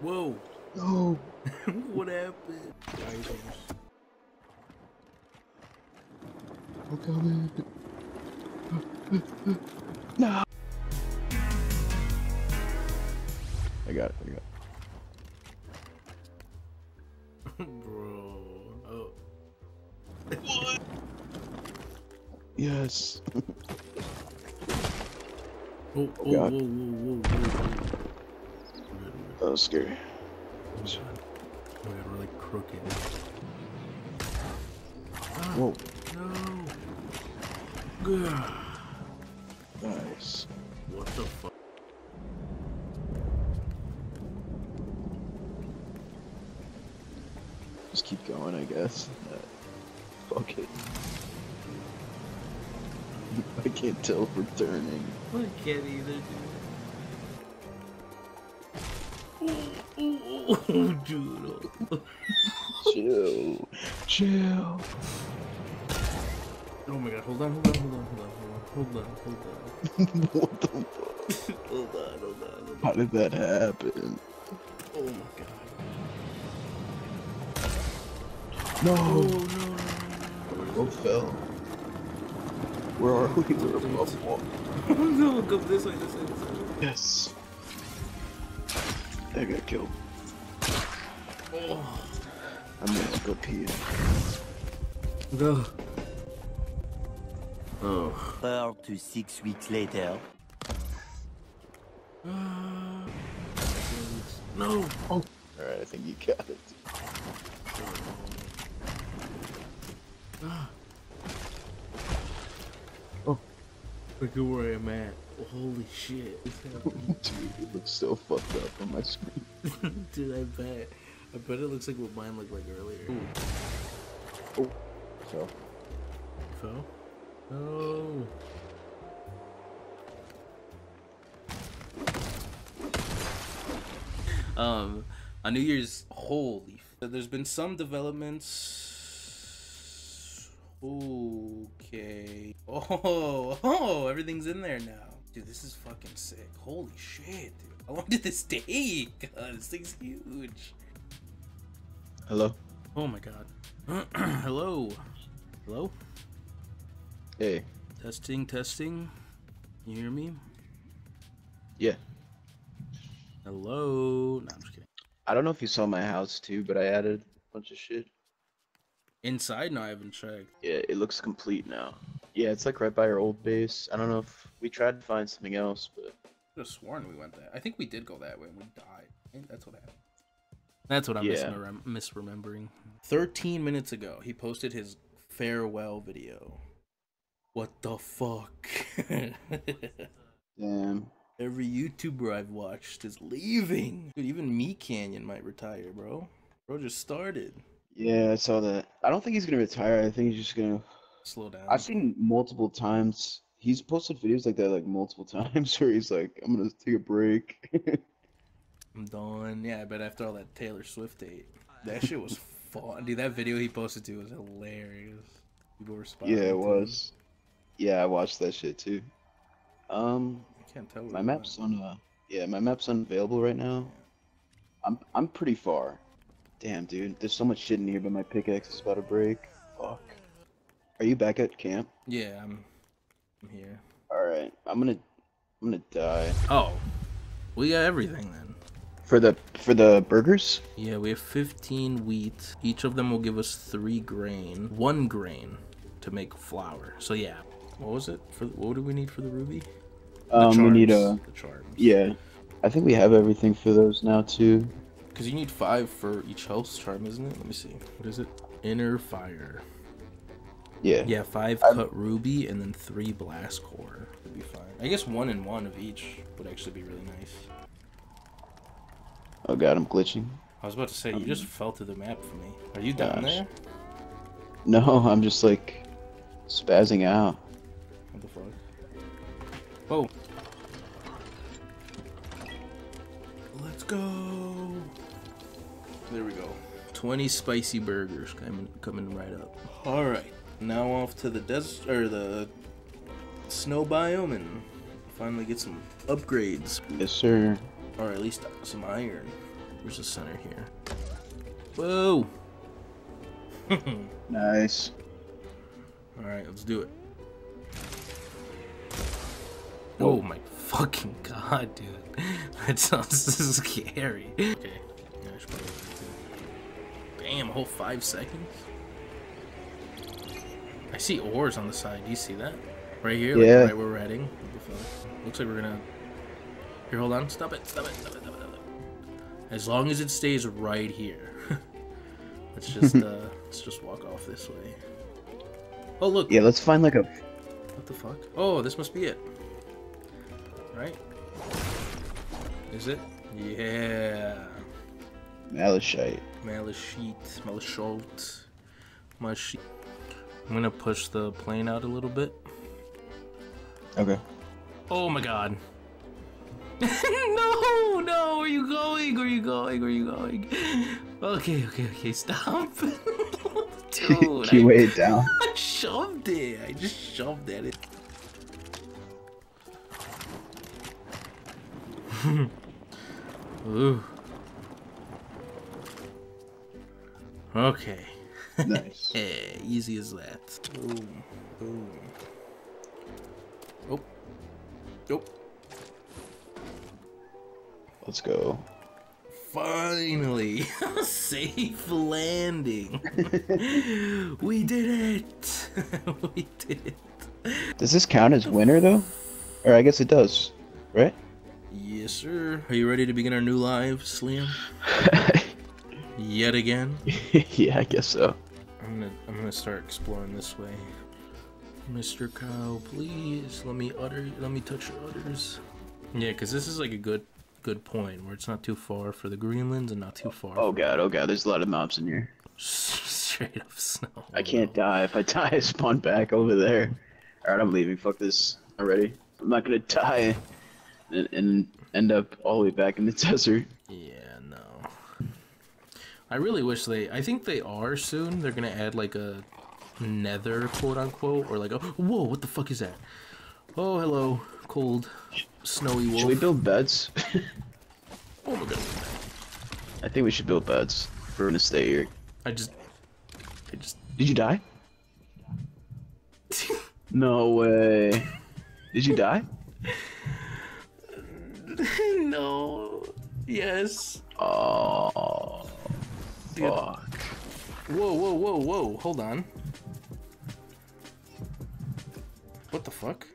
Whoa. No. Oh. what happened? I'm coming. No. I got it. I got it. Bro. Oh. What? Yes. Oh, oh, God. whoa, whoa, whoa, whoa, whoa. That was scary. Oh, like crooked. Ah, Whoa. no. Ugh. Nice. What the fuck? Just keep going, I guess. Uh, fuck it. I can't tell if we're turning. I can't either, dude. Oh, dude. Chill. Chill. oh my god, hold on, hold on, hold on, hold on, hold on, hold on, what the fuck? hold on, hold on, hold How did that happen? Oh my god. No. Oh no, no, no. What fell? Where are we? We're above wall. No, go this way, this way, this way. Yes. I got killed. Oh. I'm gonna go pee. Go. Oh. Four to six weeks later. No. Oh. Alright, I think you got it. Oh. Look at where I'm at. Holy shit. Dude, it looks so fucked up on my screen. Dude, I bet. I bet it looks like what mine looked like earlier. Oh. So, Fell? No. Um, on New Year's, holy. f- There's been some developments. Okay. Oh, oh, everything's in there now. Dude, this is fucking sick. Holy shit, dude. How long did this take? God, this thing's huge. Hello? Oh my god. Hello. Hello? Hey. Testing, testing. You hear me? Yeah. Hello. No, I'm just kidding. I don't know if you saw my house too, but I added a bunch of shit. Inside? No, I haven't checked. Yeah, it looks complete now. Yeah, it's like right by our old base. I don't know if we tried to find something else, but I could have sworn we went that. I think we did go that way and we died. I think that's what happened. That's what I'm Yeah. misremem- misremembering. 13 minutes ago, he posted his farewell video. What the fuck? damn. Every YouTuber I've watched is leaving. Dude, even Me Canyon might retire, bro. Bro just started. Yeah, I saw that. I don't think he's gonna retire. I think he's just gonna. Slow down. I've seen multiple times. He's posted videos like that like multiple times where he's like, "I'm gonna take a break." I'm done. Yeah, I bet after all that Taylor Swift date, that shit was fun. Dude, that video he posted to was hilarious. People responded. yeah, it him. was. Yeah, I watched that shit too. Um, I can't tell. my map's on. Uh, yeah, my map's unavailable right now. I'm I'm pretty far. Damn, dude, there's so much shit in here, but my pickaxe is about to break. Fuck. Are you back at camp? Yeah, I'm. I'm here. All right, I'm gonna I'm gonna die Oh, we got everything then. For the for the burgers. Yeah, we have 15 wheat. Each of them will give us three grain, one grain to make flour. So yeah, what was it for? What do we need for the ruby? The Um, we need a the charms. yeah. I think we have everything for those now too. Because you need five for each health charm, isn't it? Let me see. What is it? Inner fire. Yeah. Yeah, 5 I'm- cut ruby and then three blast core would be fine. I guess one and one of each would actually be really nice. Oh god, I'm glitching. I was about to say, you just fell through the map for me. Are you down Um, Gosh. there? No, I'm just like spazzing out. What the fuck? Whoa. Let's go. There we go. 20 spicy burgers coming coming right up. All right. Now off to the desert or the snow biome and finally get some upgrades Yes, sir. Or at least some iron. Where's the center here? Whoa! Nice. Alright, let's do it. Oh my fucking god, dude. That sounds scary. Okay. Yeah, I probably. Damn, a whole five seconds? I see ores on the side. Do you see that? Right here? Like Yeah. right where we're heading? Looks like we're gonna... Here, hold on. Stop it. Stop it. Stop it. Stop it. Stop it. As long as it stays right here. let's just, uh, let's just walk off this way. Oh, look. Yeah, let's find like a. What the fuck? Oh, this must be it. Right? Is it? Yeah. Malachite. Malachite. Malachite. Malachite. I'm gonna push the plane out a little bit. Okay. Oh my god. no, no, where are you going? Where are you going? Where are you going? Okay, okay, okay, stop. Dude, Can you I- weigh it down? I shoved it. I just shoved at it. Ooh. Okay. nice. Eh, easy as that. Boom. Boom. Oh. Oh. Let's go. Finally, safe landing. we did it. we did it. Does this count as winner though? Or I guess it does, right? Yes, sir. Are you ready to begin our new lives, Liam? Yet again. yeah, I guess so. I'm gonna I'm gonna start exploring this way. Mr. Cow, please let me utter let me touch your udders. Yeah, cause this is like a good good point where it's not too far for the Greenlands and not too far Oh god, oh god, there's a lot of mobs in here. straight up snow. I can't die. If I die, I spawn back over there. Alright, I'm leaving. Fuck this already. I'm not gonna die and, and end up all the way back in the desert. Yeah, no. I really wish they. I think they are soon. They're gonna add like a nether, quote unquote, or like a. Whoa! What the fuck is that? Oh, hello, cold, snowy wolf. Should we build beds? Oh my god! I think we should build beds. If we're gonna stay here. I just. I just. Did you die? No way. Did you die? no. Yes. Oh. Dude. Fuck. Whoa! Whoa! Whoa! Whoa! Hold on. What the fuck?